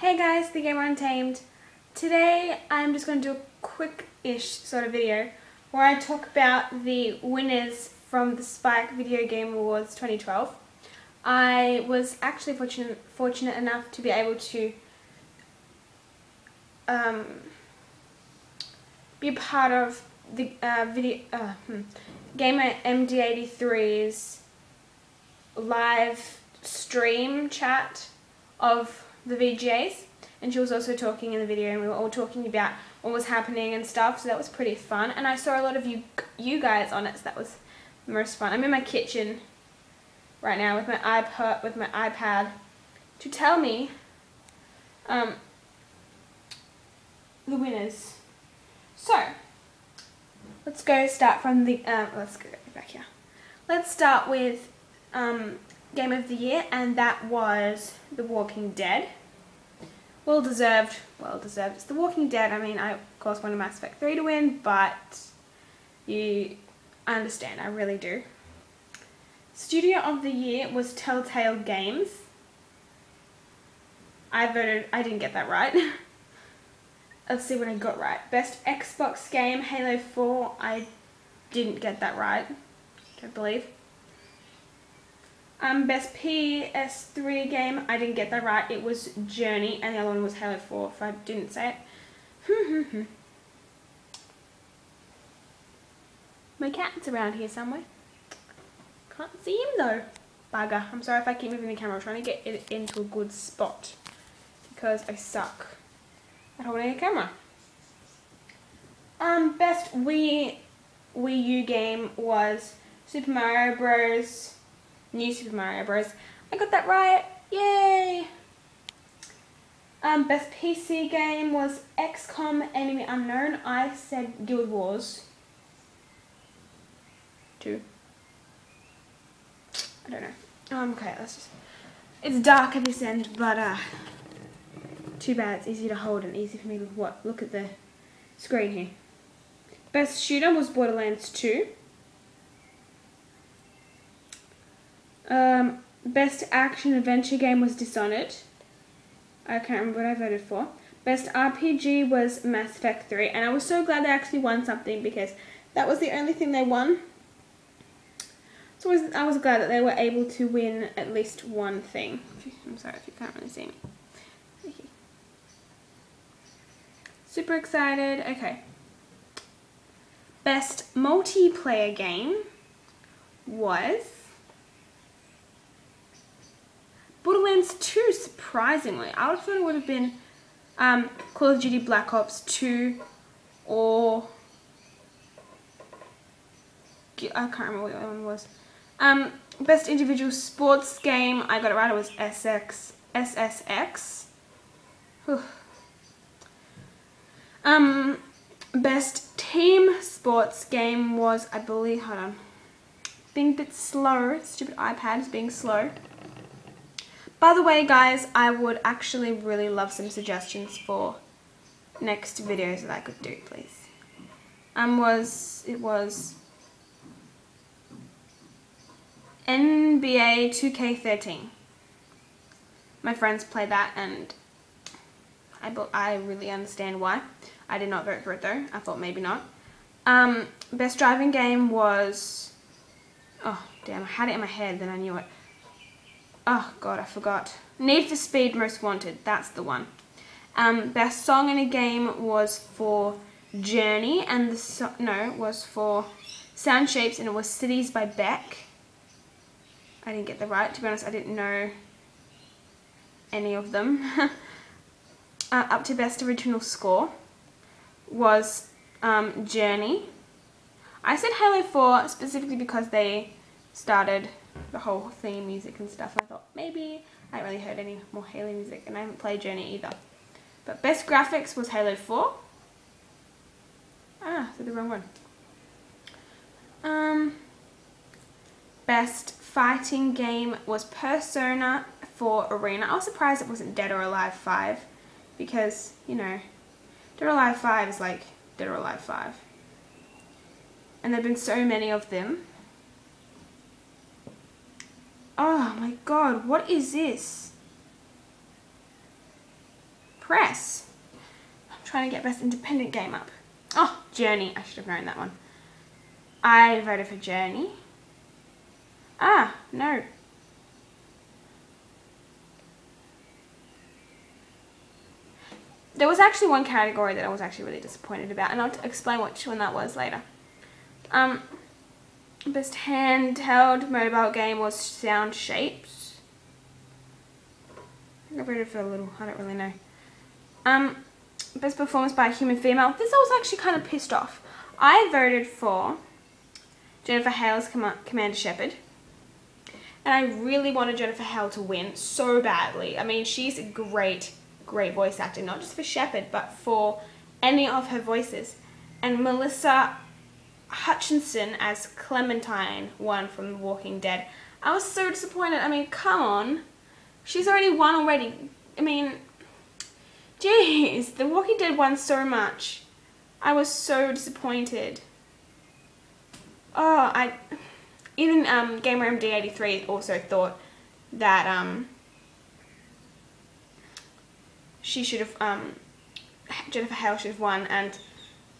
Hey guys, the Gamer Untamed. Today I'm just going to do a quick-ish sort of video where I talk about the winners from the Spike Video Game Awards 2012. I was actually fortunate, fortunate enough to be able to um, be part of the uh, video uh, hmm, Gamer MD83's live stream chat of the VGAs and she was also talking in the video and we were all talking about what was happening and stuff so that was pretty fun and I saw a lot of you you guys on it so that was the most fun. I'm in my kitchen right now with my iPad with my iPad to tell me um, the winners. So let's go start from the um, let's go back here. Let's start with um, game of the year and that was The Walking Dead well deserved. Well deserved. It's The Walking Dead. I mean, I of course wanted Mass Effect 3 to win, but you, I understand. I really do. Studio of the Year was Telltale Games. I voted, I didn't get that right. Let's see what I got right. Best Xbox game, Halo 4. I didn't get that right, don't believe. Um, best PS3 game, I didn't get that right. It was Journey, and the other one was Halo 4, if I didn't say it. My cat's around here somewhere. Can't see him though. Bugger. I'm sorry if I keep moving the camera. I'm trying to get it into a good spot. Because I suck at holding a camera. Um, best Wii, Wii U game was Super Mario Bros. New Super Mario Bros. I got that right. Yay! Um, best PC game was XCOM Enemy Unknown. I said Guild Wars 2. I don't know. Um, okay, let's just... It's dark at this end, but, uh... Too bad, it's easy to hold and easy for me to what? Look at the screen here. Best shooter was Borderlands 2. Um, best action adventure game was Dishonored. I can't remember what I voted for. Best RPG was Mass Effect 3, and I was so glad they actually won something because that was the only thing they won. So I was glad that they were able to win at least one thing. I'm sorry if you can't really see me. Super excited. Okay. Best multiplayer game was Borderlands 2, surprisingly. I would have thought it would have been um, Call of Duty Black Ops 2 or... I can't remember what the other one was. Um, best individual sports game, I got it right, it was SX, SSX. Um, best team sports game was, I believe, hold on, being a bit slow, stupid iPad is being slow. By the way, guys, I would actually really love some suggestions for next videos that I could do, please. Um, was, it was NBA 2K13. My friends play that and I, I really understand why. I did not vote for it though. I thought maybe not. Um, best driving game was... Oh, damn, I had it in my head, then I knew it. Oh god, I forgot. Need for Speed Most Wanted, that's the one. Um, best song in a game was for Journey, and the so no, was for Sound Shapes, and it was Cities by Beck. I didn't get the right, to be honest, I didn't know any of them. uh, up to best original score was um, Journey. I said Halo 4 specifically because they started the whole theme music and stuff. And I thought maybe I haven't really heard any more Halo music and I haven't played Journey either. But best graphics was Halo 4. Ah, said the wrong one. Um, best fighting game was Persona 4 Arena. I was surprised it wasn't Dead or Alive 5 because, you know, Dead or Alive 5 is like Dead or Alive 5. And there have been so many of them Oh my god, what is this? Press. I'm trying to get Best Independent Game up. Oh, Journey. I should have known that one. I voted for Journey. Ah, no. There was actually one category that I was actually really disappointed about, and I'll explain which one that was later. Um, best handheld mobile game was Sound Shapes. I voted for a little, I don't really know. Um, best performance by a human female. This I was actually kind of pissed off. I voted for Jennifer Hale's Com Commander Shepard. And I really wanted Jennifer Hale to win so badly. I mean, she's a great great voice actor, not just for Shepard, but for any of her voices. And Melissa Hutchinson as Clementine won from The Walking Dead. I was so disappointed. I mean, come on. She's already won already. I mean, jeez, The Walking Dead won so much. I was so disappointed. Oh, I... Even um, Gamer MD83 also thought that um, she should have, um, Jennifer Hale should have won, and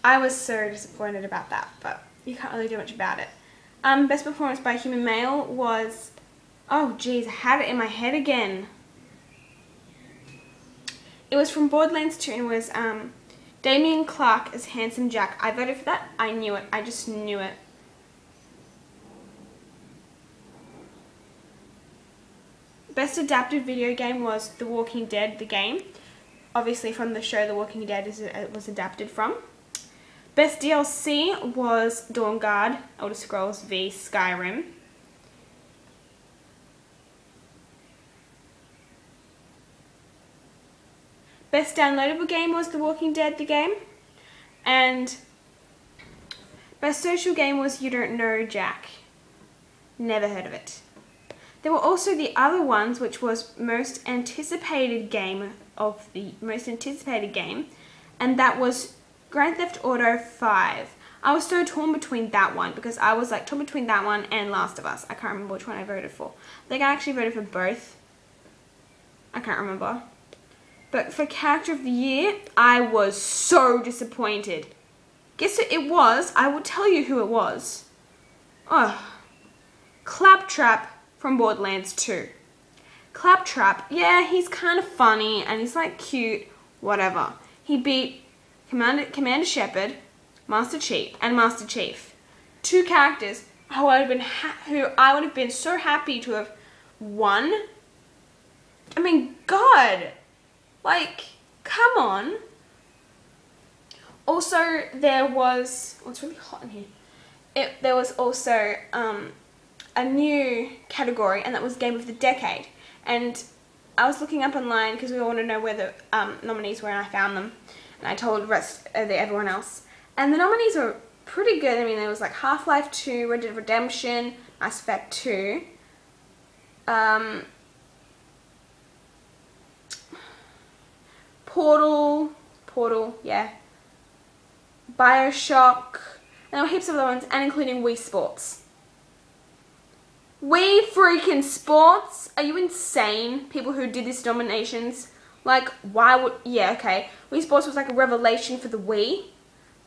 I was so disappointed about that, but you can't really do much about it. Um, best performance by human male was, oh geez, I had it in my head again. It was from Borderlands 2 and was um, Dameon Clarke as Handsome Jack. I voted for that. I knew it. I just knew it. Best adapted video game was The Walking Dead, the game obviously from the show The Walking Dead is, it was adapted from. Best DLC was Dawnguard, Elder Scrolls v Skyrim. Best downloadable game was The Walking Dead, the game. And best social game was You Don't Know Jack. Never heard of it. There were also the other ones, which was most anticipated game of the most anticipated game, and that was Grand Theft Auto 5. I was so torn between that one because I was like torn between that one and Last of Us. I can't remember which one I voted for. I think I actually voted for both. I can't remember. But for Character of the Year, I was so disappointed. Guess what it was? I will tell you who it was. Oh, Claptrap from Borderlands 2. Claptrap, yeah, he's kind of funny and he's like cute, whatever. He beat Commander, Commander Shepard, Master Chief, and Master Chief. Two characters who I would have been who I would have been so happy to have won. I mean, God, like, come on. Also, there was, oh, it's really hot in here. It, there was also um, a new category, and that was Game of the Decade. And I was looking up online because we all want to know where the um, nominees were and I found them. And I told rest the, everyone else. And the nominees were pretty good. I mean, there was like Half-Life 2, Red Dead Redemption, Mass Effect 2. Um, Portal, Portal, yeah. Bioshock, and there were heaps of other ones, and including Wii Sports. Wii freaking sports? Are you insane? People who did these nominations. Like, why would... Yeah, okay. Wii Sports was like a revelation for the Wii.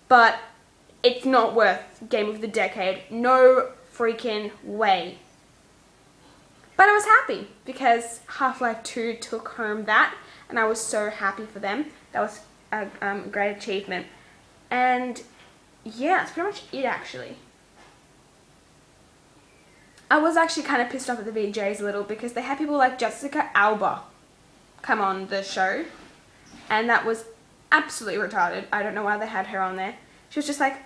But it's not worth Game of the Decade. No freaking way. But I was happy because Half-Life 2 took home that. And I was so happy for them. That was a um, great achievement. And yeah, that's pretty much it actually. I was actually kind of pissed off at the VGAs a little because they had people like Jessica Alba come on the show. And that was absolutely retarded. I don't know why they had her on there. She was just like,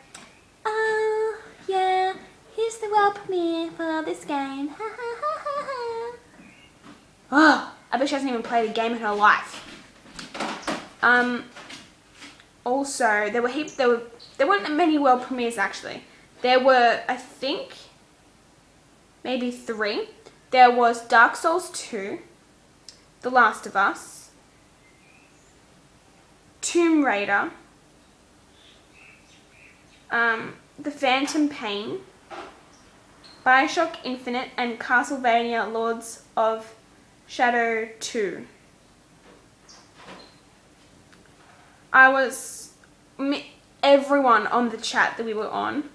oh, yeah, here's the world premiere for this game. Ha ha ha ha ha. Oh, I bet she hasn't even played a game in her life. Um, also, there were heaps, there were, there weren't many world premieres actually. There were, I think, maybe three. There was Dark Souls 2, The Last of Us, Tomb Raider, um, The Phantom Pain, Bioshock Infinite, and Castlevania Lords of Shadow 2. I was, everyone on the chat that we were on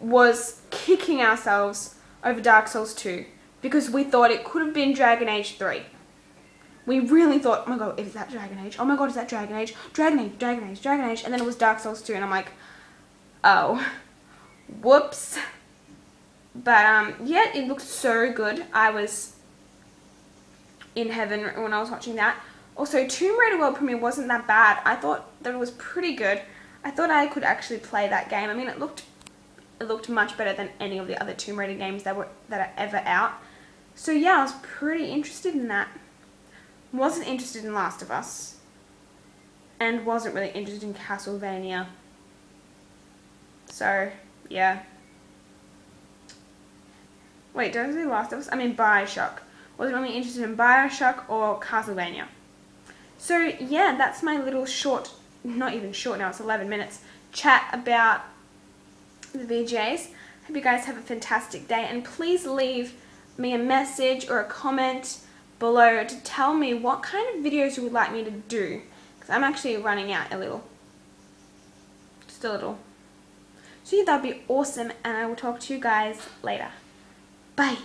was kicking ourselves over Dark Souls 2 because we thought it could have been Dragon Age 3. We really thought, oh my god, is that Dragon Age? Oh my god, is that Dragon Age? Dragon Age, Dragon Age, Dragon Age. And then it was Dark Souls 2 and I'm like, oh, whoops. But um, yeah, it looked so good. I was in heaven when I was watching that. Also, Tomb Raider World Premiere wasn't that bad. I thought that it was pretty good. I thought I could actually play that game. I mean, it looked it looked much better than any of the other Tomb Raider games that were that are ever out. So yeah, I was pretty interested in that. Wasn't interested in Last of Us. And wasn't really interested in Castlevania. So, yeah. Wait, did I say Last of Us? I mean Bioshock. Wasn't really interested in Bioshock or Castlevania. So, yeah, that's my little short, not even short now, it's 11 minutes, chat about the VGAs. Hope you guys have a fantastic day and please leave me a message or a comment below to tell me what kind of videos you would like me to do because I'm actually running out a little. Just a little. So yeah, that'd be awesome and I will talk to you guys later. Bye.